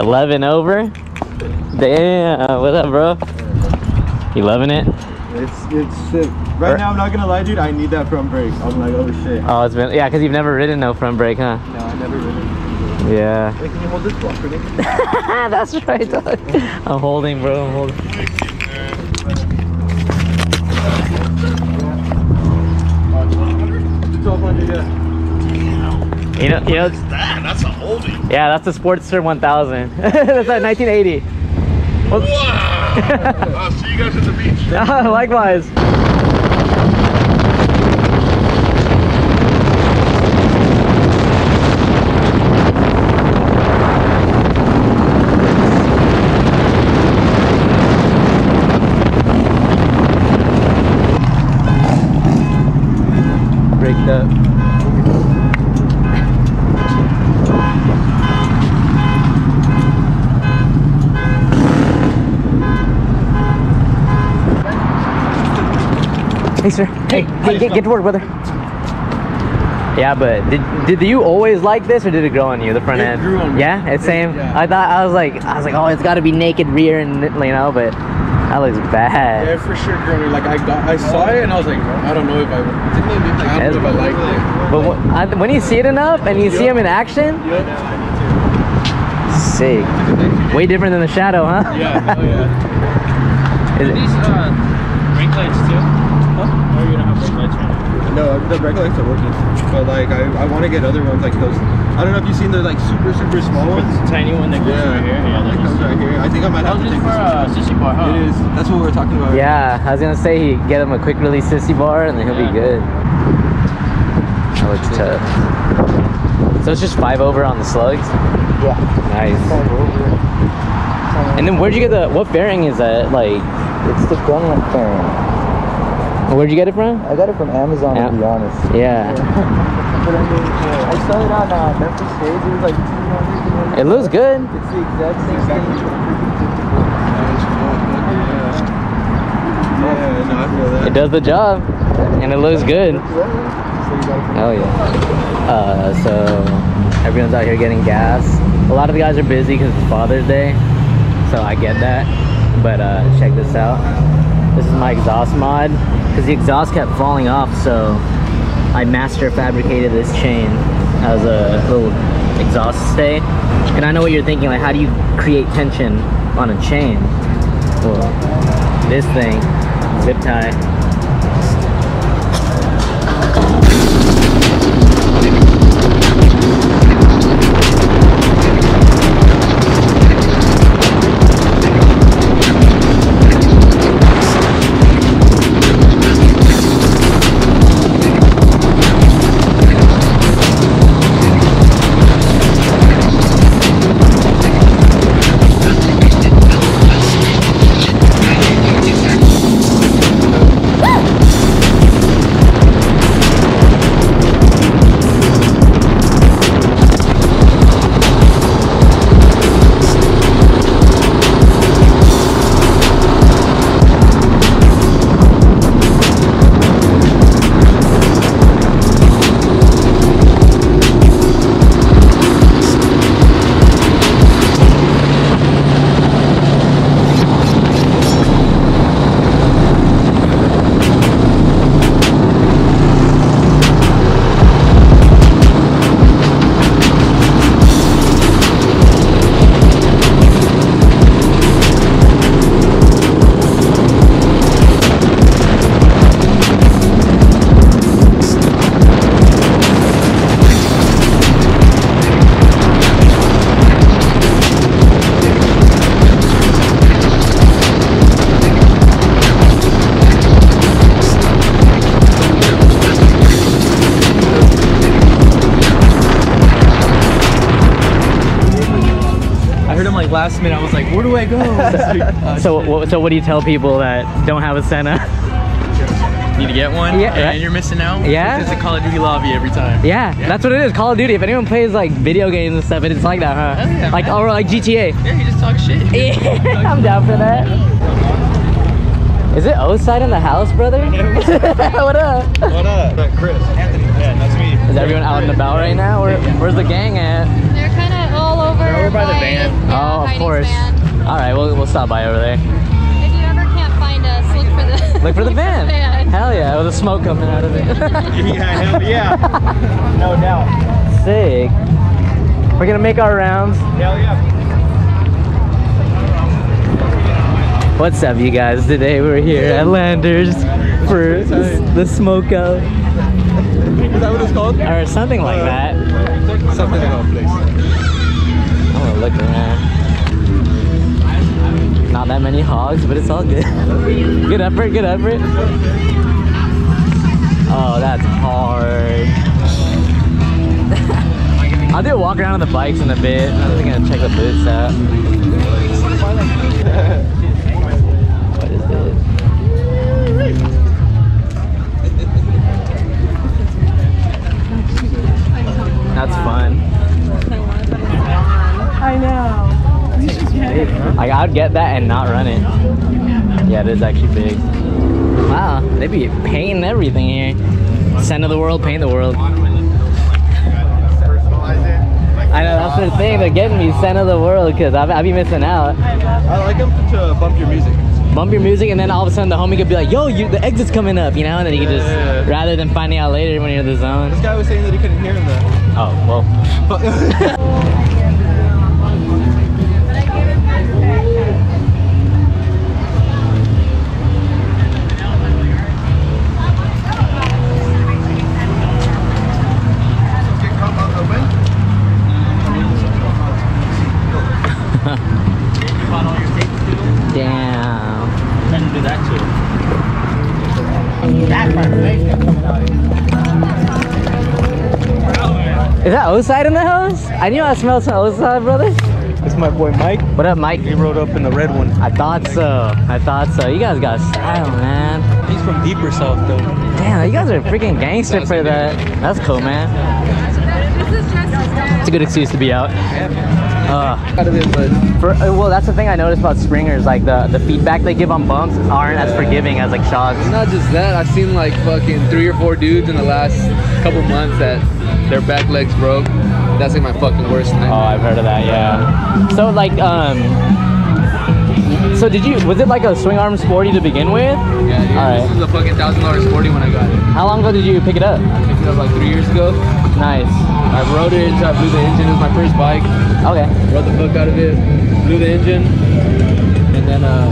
11 over? Damn, what up, bro? You loving it? It's it's sick. Right now, I'm not gonna lie, dude. I need that front brake. I'm like, oh shit. Oh, it's been, yeah, because you've never ridden no front brake, huh? No, I never really. Yeah. Wait, can you hold this block for me? That's right, dog. I'm holding, bro, I'm holding. Twelve hundred, yeah. You know, you know, That, that's a yeah, that's the Sportster 1000. that's at 1980. Wow. I'll see you guys at the beach. Likewise. Braked up. Hey, sir. Hey, hey get, get to work, brother. Yeah, but did did you always like this, or did it grow on you, the front It end? grew on me. Yeah, it's same. yeah. I thought I was like, I was like, oh, it's got to be naked rear and you know, but that looks bad. Yeah, for sure, Gurney. Like I got, I saw it and I was like, I don't know if I, I don't know if I like it. But wh- I, when you see it enough and you see him in action, sick. Way different than the shadow, huh? Yeah, hell yeah. Is it- These uh, brake lights too? Huh? Or you don't have brake lights right now? No, the brake lights are working, but like I, I want to get other ones like those. I don't know if you've seen the like super super small ones. The tiny one that goes Yeah, right here. Yeah, like that those is. right here. I think I might That have to was take for this. uh, sissy bar, huh? It is. That's what we were talking about. yeah, I was gonna say he get him a quick release sissy bar and then he'll be Yeah. good. That looks tough. So it's just five over on the slugs. Yeah. Nice. And then where'd you get the what bearing is that? Like, It's the Gauntlet fairing. Where'd you get it from? I got it from Amazon Yeah. to be honest. Yeah. But I saw it on uh, Memphis Shades. It was like 200 It looks good. It's the exact same thing. Yeah, no, I feel. It does the job, and it looks good. Oh yeah. Uh, so everyone's out here getting gas. A lot of the guys are busy because it's Father's Day, so I get that. But uh, check this out. This is my exhaust mod because the exhaust kept falling off, so I master fabricated this chain as a little exhaust stay. And I know what you're thinking, like how do you create tension on a chain? Well, this thing, zip tie, I heard him like last minute. I was like, where do I go? I like, uh, So, what, so what do you tell people that don't have a Sena? need to get one. Yeah, and right. you're missing out. Yeah? It's a Call of Duty lobby every time. Yeah, that's what it is. Call of Duty. If anyone plays like video games and stuff, it's like that, huh? Hell yeah, like man. or like GTA. Yeah, you just talk shit. Yeah, I'm down for that. Is it O side in the house, brother? what up? What up? Chris. Anthony. Yeah, that's me. Is everyone out and about right now? Where, where's the gang at? They're of over. We're by the van. Oh, Chinese course. van. All right, we'll we'll stop by over there. If you ever can't find us, look for the Look for the van. van. Hell yeah, with the smoke coming out of it. yeah, hell yeah. No doubt. Sick. We're gonna make our rounds. Hell yeah. What's up, you guys? Today we're here at Landers for the, the smoke out Is that what it's called? or something like that. Something like that place. Gonna look around. Not that many hogs, but it's all good. good effort, good effort. Oh, that's hard. I'll do a walk around on the bikes in a bit. I'm gonna check the boots out. what is this? That's fun. I know. You should get it. Like I'd get that and not run it. Yeah, it is actually big. Wow, they be painting everything here. Center of the world, paint the world. I know that's the thing. They're getting me center of the world because I I be missing out. I like them to bump your music. Bump your music and then all of a sudden the homie could be like, "Yo, you the exit's coming up," you know, and then you can just Yeah. rather than finding out later when you're in the zone. This guy was saying that he couldn't hear him though. Oh well. Damn. Try to do that too. Is that Oside in the house? I knew I smelled some Oside, brother. It's my boy Mike. What up, Mike? He rode up in the red one. I thought so. I thought so. You guys got style, man. He's from deeper south though. Damn, you guys are freaking gangster for that. That's cool, man. This is just as It's a good excuse to be out. Uh, Out of it, but for, uh, well, that's the thing I noticed about springers. Like the, the feedback they give on bumps aren't as forgiving as like shocks. Not just that, I've seen like fucking three or four dudes in the last couple months that their back legs broke. That's like my fucking worst nightmare. Oh. I've heard of that. Yeah. So like, um, so did you? Was it like a swing arm sporty to begin with? yeah, dude, All this right. is a fucking thousand dollar sporty when I got it. How long ago did you pick it up? I picked it up like three years ago. Nice. I rode it until I blew the engine. It was my first bike. Okay. Rode the fuck out of it, blew the engine, and then uh,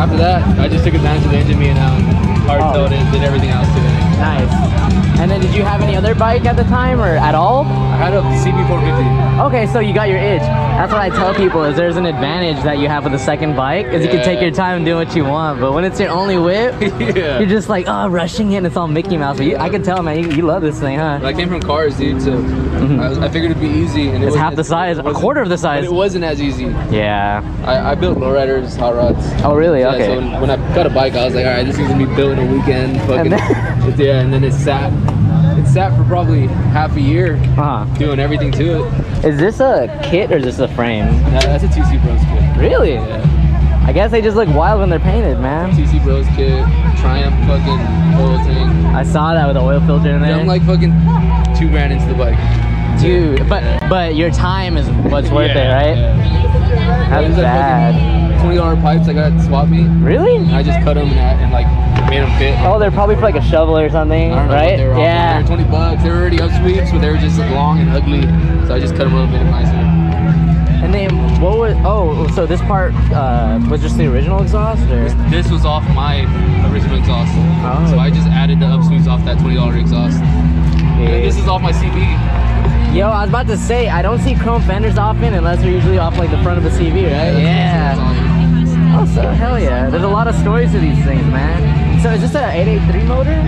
after that, I just took advantage of the engine being out, hard Oh. towed it, did everything else to it. Nice. And then did you have any other bike at the time or at all? I had a CB450. Okay, so you got your itch. That's what I tell people is there's an advantage that you have with the second bike is you can take your time and do what you want. But when it's your only whip, yeah. you're just like, oh, rushing it and it's all Mickey Mouse. But you, I can tell, man, you, you love this thing, huh? But I came from cars, dude, so I, was, I figured it'd be easy. And it Mm-hmm. It's half the size, a quarter of the But size. it wasn't as easy. Yeah. I, I built lowriders, hot rods. Oh, really? Okay. so when, when I got a bike, I was like, all right, this is gonna be built in a weekend. Fucking, then- it's, yeah, and then it sat. It sat for probably half a year, Uh-huh. doing everything to it. Is this a kit or is this a frame? That, that's a TC Bros kit. Really? Yeah, I guess they just look wild when they're painted, man. TC Bros kit, Triumph fucking oil tank. I saw that with the oil filter in there. I'm like fucking two grand into the bike. Dude, but but your time is what's worth it, right? Yeah. That's There's bad. Twenty dollar pipes I got at swap meet. Really? I just cut them and, and like made them fit. Oh, they're probably for like a shovel or something, I don't know right? what they were yeah. They were 20 bucks. They were already up sweeps, but they were just long and ugly. So I just cut them a little bit nicer. And then what was? Oh, so this part uh, was just the original exhaust, or? This was off my original exhaust. Oh. So I just added the up sweeps off that $20 exhaust. And this is off my CB. Yo, I was about to say I don't see chrome fenders often unless they're usually off like the front of the CB, right? Yeah. Oh, so hell yeah. There's a lot of stories to these things, man. So is this an 883 motor?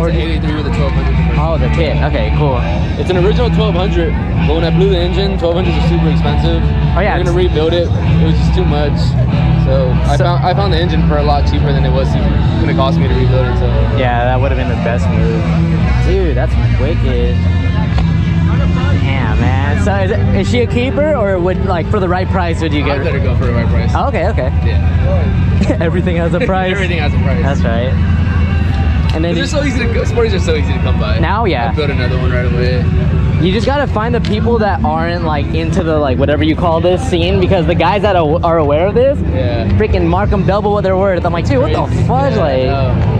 Or 883 with a 1200. Oh, the kit. Okay, cool. It's an original 1200, but when I blew the engine, 1200s are super expensive. Oh, yeah, We're gonna rebuild it. It was just too much. So, I found I found the engine for a lot cheaper than it was gonna cost me to rebuild it. So Yeah, that would have been the best move. Dude, that's wicked. Damn, man. So is, it, is she a keeper or would like for the right price would you get? I better go for the right price. Oh, okay, okay. Yeah. Everything has a price. Everything has a price. That's right. And then They're so easy to go. Sporties are so easy to come by. Now, yeah. I built another one right away. You just gotta find the people that aren't like into the like whatever you call this scene because the guys that are, are aware of this, Yeah. freaking mark them double what they're worth. I'm like, dude, what the fudge? Yeah, like,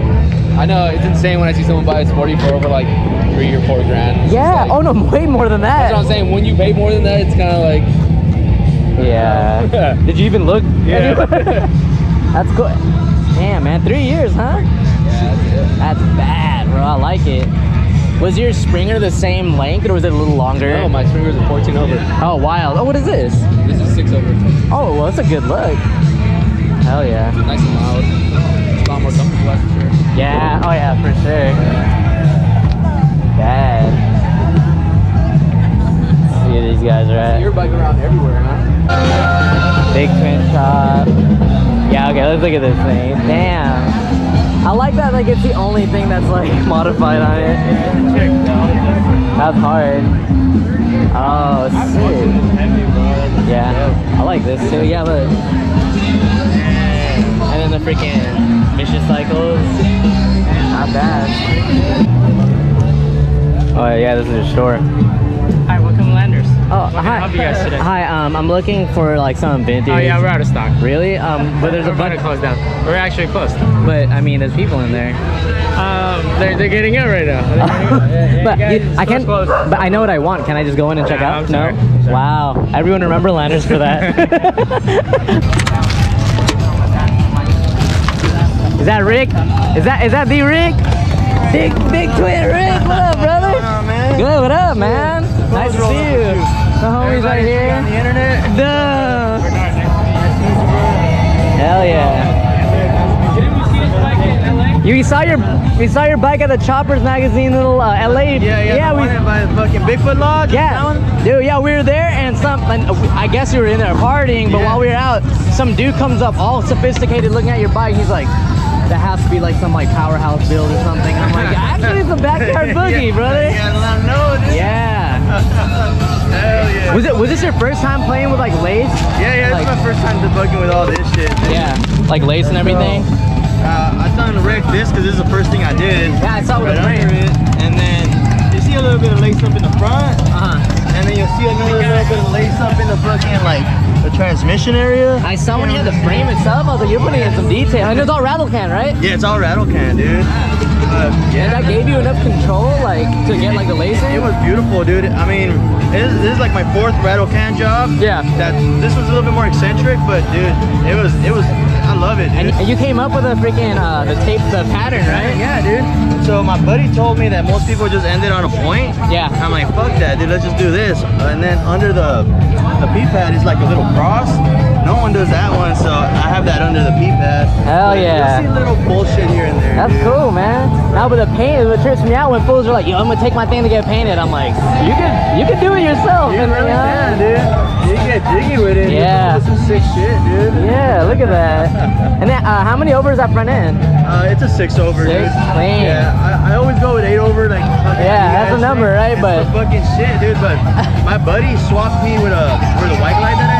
I know. It's insane when I see someone buy a sporty for over like three or four grand. It's yeah. just oh no, way more than that. That's what I'm saying. When you pay more than that, it's kind of like Yeah. Did you even look? Yeah. That's cool. Damn, man, three years, huh? yeah, that's. That's bad, bro. I like it. Was your Springer the same length or was it a little longer? No, my Springer Springers a 14 over. Oh, wild. Oh, what is this? This is six over. Oh, well, that's a good look. Hell yeah. Nice and loud. It's a lot more comfortable, that's for sure. Yeah, oh yeah, for sure. Bad. See where these guys are You're biking around everywhere, huh? Big twin shop. Yeah, okay, let's look at this thing. Damn. I like that like it's the only thing that's like modified on it. That's hard. Oh, sick. Yeah, I like this too. Yeah, look. And then the freaking vicious cycles. Not bad. Oh yeah, this is a store. Hi, welcome Landers. Oh, What hi. help you guys today? Hi, um, I'm looking for like some vintage. Oh yeah, we're out of stock. Really? Um, but there's We're a bunch. close down. We're actually closed. But I mean, there's people in there. Um, they're, they're getting out right now. Out. Yeah, yeah, but guys, you- I can't. closed. But I know what I want. Can I just go in and check Yeah, out? No. sorry. I'm sorry. Wow. Everyone remember Landers for that. that Rick? Is that is that the Rick? Big big twin Rick. What up, brother? What Good. What up, man? Nice to see you. The homies right here. On the internet. Duh. Hell yeah. You saw your we saw your bike at the Choppers magazine little uh, LA. Yeah, yeah. yeah. We, by the fucking Bigfoot Lodge. Yeah, dude. Yeah, we were there, and some. And I guess we were in there partying, but Yeah. while we were out, some dude comes up, all sophisticated, looking at your bike. He's like, "That has to be like some like powerhouse build or something." And I'm like, "Actually, it's a backyard boogie, brother." Yeah, let 'em know, dude. Yeah. Hell yeah. Was it? Was this your first time playing with like lace? Yeah, yeah. like- It's my first time debugging with all this shit. Yeah, like lace and everything. Uh, I done Rick this because this is the first thing I did. Yeah, I saw with right the it, and then you see a little bit of lace up in the front. And then you'll see another little bit of lace up in the fucking like the transmission area. I saw when you had the frame itself. I was like, you're putting in some detail. And it's all rattle can, right? Yeah, it's all rattle can, dude. Uh, And yeah, that gave you enough control, like, to get like the lacing. it was beautiful, dude. I mean, this, this is like my fourth rattle can job. Yeah. That this was a little bit more eccentric, but dude, it was it was. I love it, dude. And, and you came up with a freaking uh, the tape, the pattern, right? Yeah, dude. So my buddy told me that most people just ended on a point. Yeah. I'm like, fuck that, dude. Let's just do this. And then under the the P pad is like a little cross. No one does that one, so I have that under the P pad. Hell But yeah. You'll see little bullshit here and there. That's dude. cool, man. Now, but the paint is what trips me out when fools are like, "Yo, I'm gonna take my thing to get painted." I'm like, "You can, you can do it yourself." You and, really you know? can, dude. You can get jiggy with it. Yeah. do some sick shit, dude. Yeah, look at that. And then, uh, how many over is that front end? Uh, it's a six over, Six? dude. Clean. Yeah, I, I always go with eight over, like. Yeah, that's a number, right? It's But- fucking shit, dude. But my buddy swapped me with a with a white light that I.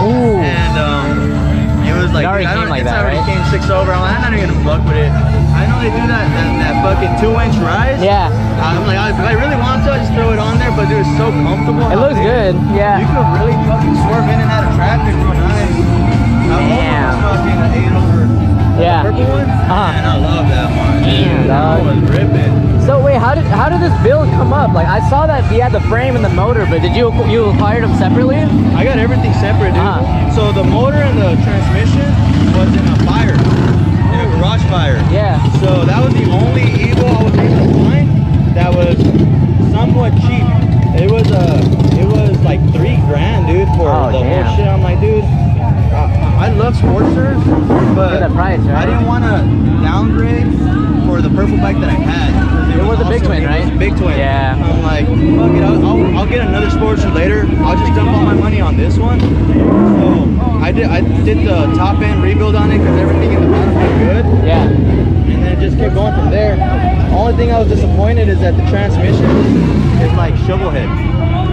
Ooh. And um, it was like It already dude, I came like that, already right? came six over. I'm like, I'm not even gonna fuck with it. I know they do that that, that fucking two inch rise. Yeah, I'm like, I- if I really want to, I just throw it on there. But dude, it's so comfortable. it looks good. You Yeah. could really fucking swerve in and out of traffic nice. I Damn. fucking eight over. Yeah. Purple one. Uh-huh. Man, I love that one. Damn, That dog. one was ripping. So wait, how did how did this build come up? Like I saw that he had the frame and the motor, but did you you acquired them separately? I got everything separate, dude. Uh-huh. So the motor and the transmission was in a fire, in a garage fire. Yeah. So that was the only Evo I was able to find that was somewhat cheap. It was uh, it was like three grand, dude, for Oh, the damn. whole shit. I'm like, dude, I, I love Sportsters, but For the price, right? I didn't want to downgrade for the purple bike that I had. 'cause It was a big also- twin, it right? was a big twin. Yeah. I'm like, fuck it, I'll, I'll, I'll later. I'll just dump all my money on this one. So I did I did the top end rebuild on it because everything in the bottom was good Yeah. and then it just kept going from there. Only thing I was disappointed is that the transmission is like shovel head.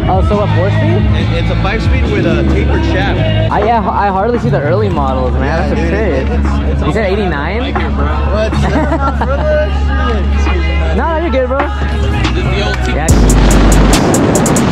Oh, so what four speed? It, it's a five speed with a tapered shaft. I yeah, I hardly see the early models, man. That's a dude, shit. it- it's- it's You said 89? What's up, brother? No, no, you're good, bro. The, the old team. Yeah.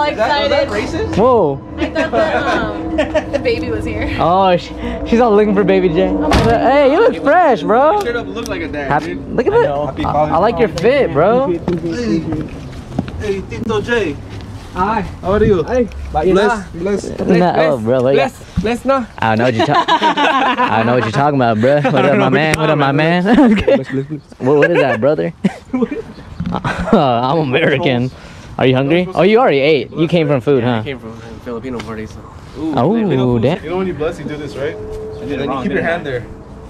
All excited. racist? Whoa! I thought that um, the baby was here. Oh, she, she's all looking for Baby J. Hey, you look fresh, bro. Straight up look like a dad, Happy, dude. look at that. Happy I, I like your fit, bro. Hey, Tito J. Hi. How are you? Hey. Bless. Bless. Nah, oh, bro, look, Bless. Bless no. I don't know what you're talking. I don't know what you're talking about, bro. What up, my man? What up, my man? what, what is that, brother? I'm American. Are you hungry? Oh, you already ate. You came from food, huh? came from Filipino party, so. Oh, damn. You know when you bless, you do this, right? And then you keep your didn't I? hand there.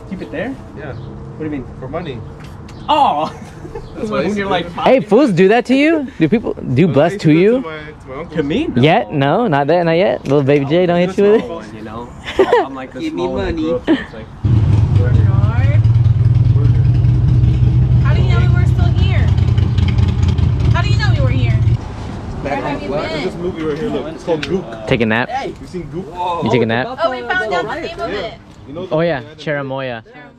Keep it there? Yeah. What do you mean? For money. Oh! That's why I used to you're like. Hey, fools do that to you? Do people do I bless used to you? my, to my uncles. to me? Yet? No, not that, not yet. Little baby J, don't hit you with it. One, you know? I'm like the Give me small money. up, so like, Lord. How do you know we were still here? How do you know we were here? Where have you There's this been? Movie right here, look. It's called Gook. Take a nap. Hey, You seen Gook? You take a nap. Oh, we found out the name of it. Oh yeah, the- Cherimoya. Cherimoya.